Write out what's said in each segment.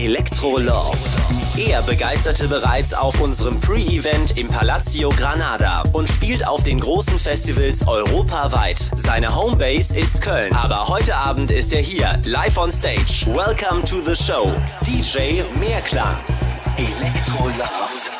Electro Love. Er begeisterte bereits auf unserem Pre-Event im Palazzo Granada und spielt auf den großen Festivals europaweit. Seine Homebase ist Köln, aber heute Abend ist er hier, live on stage. Welcome to the show, DJ Mehrklang. Electro Love.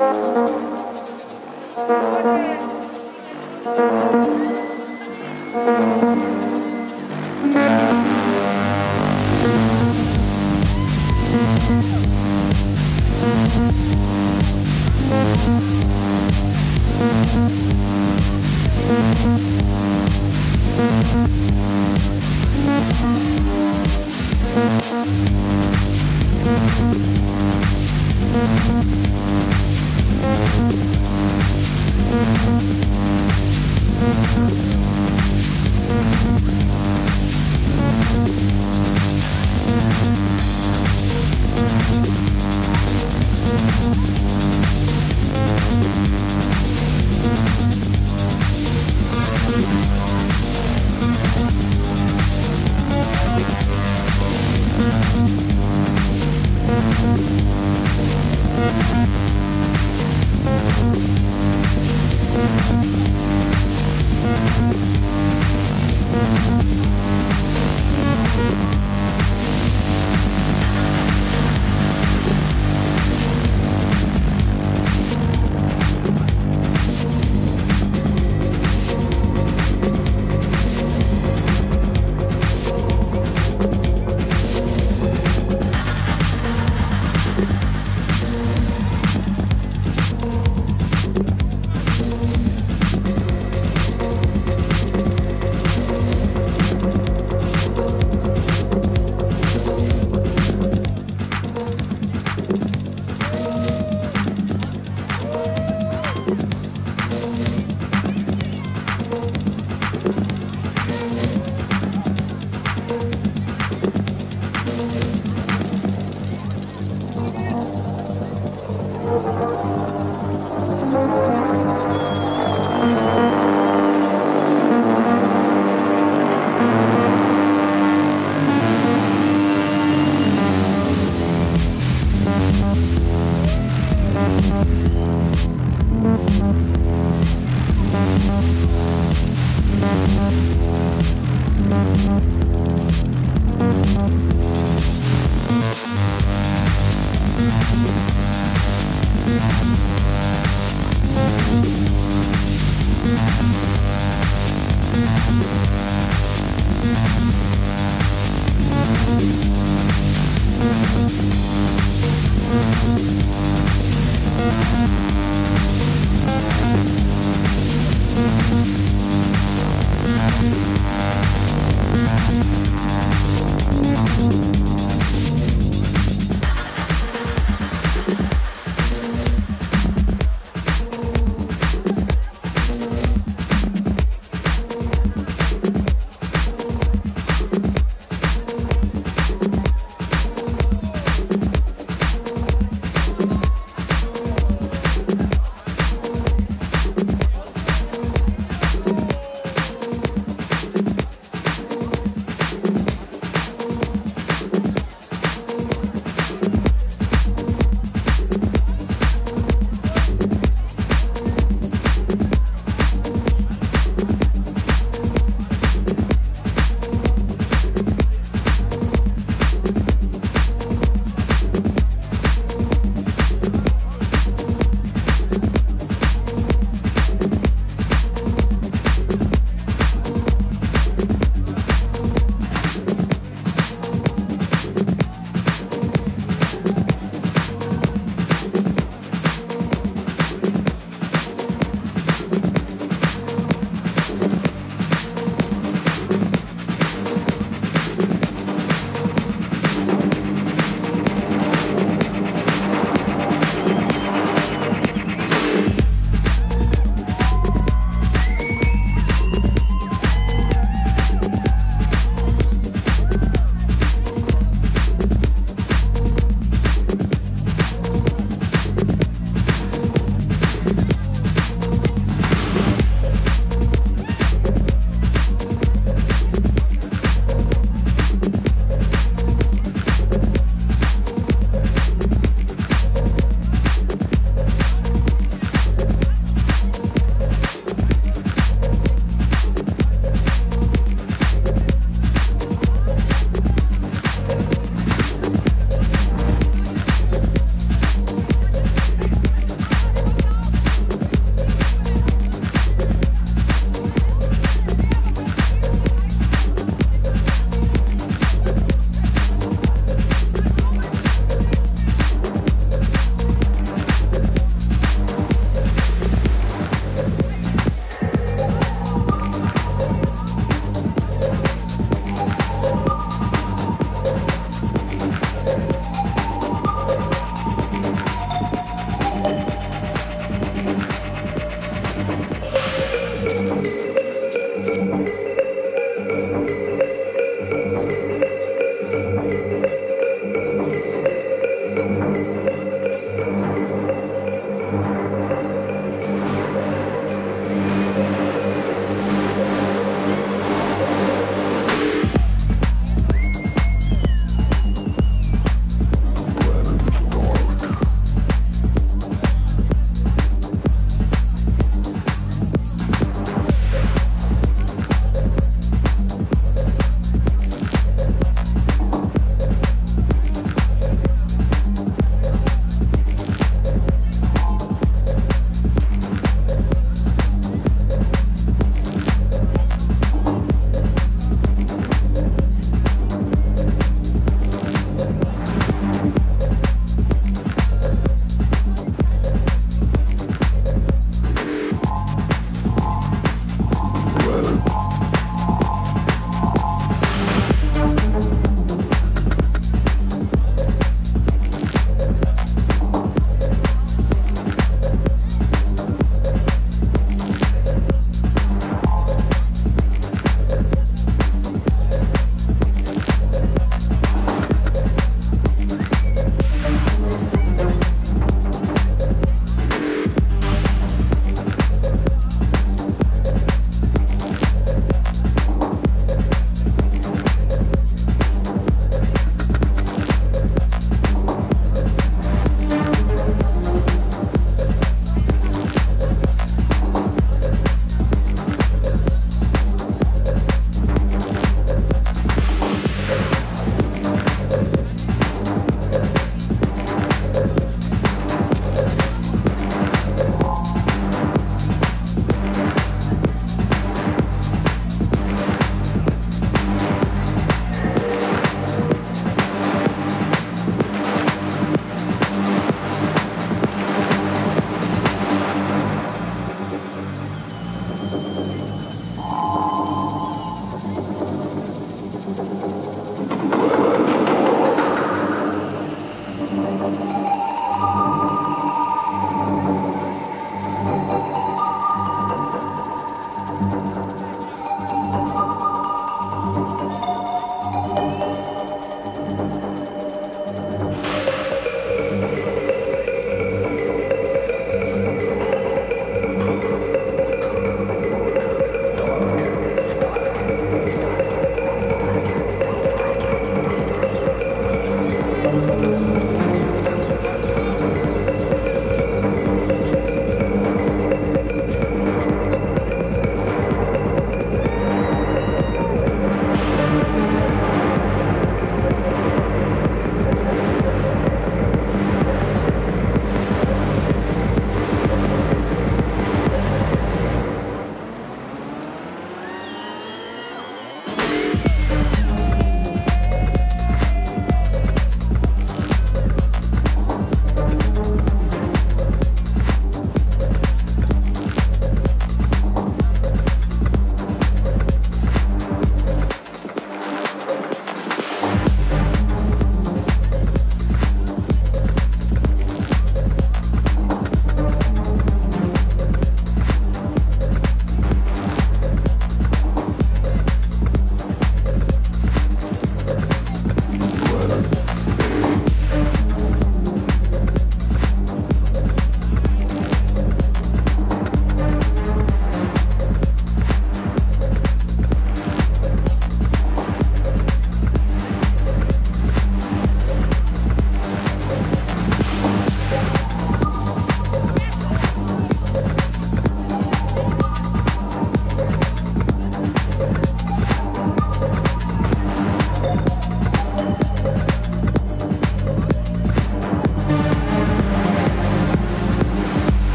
Música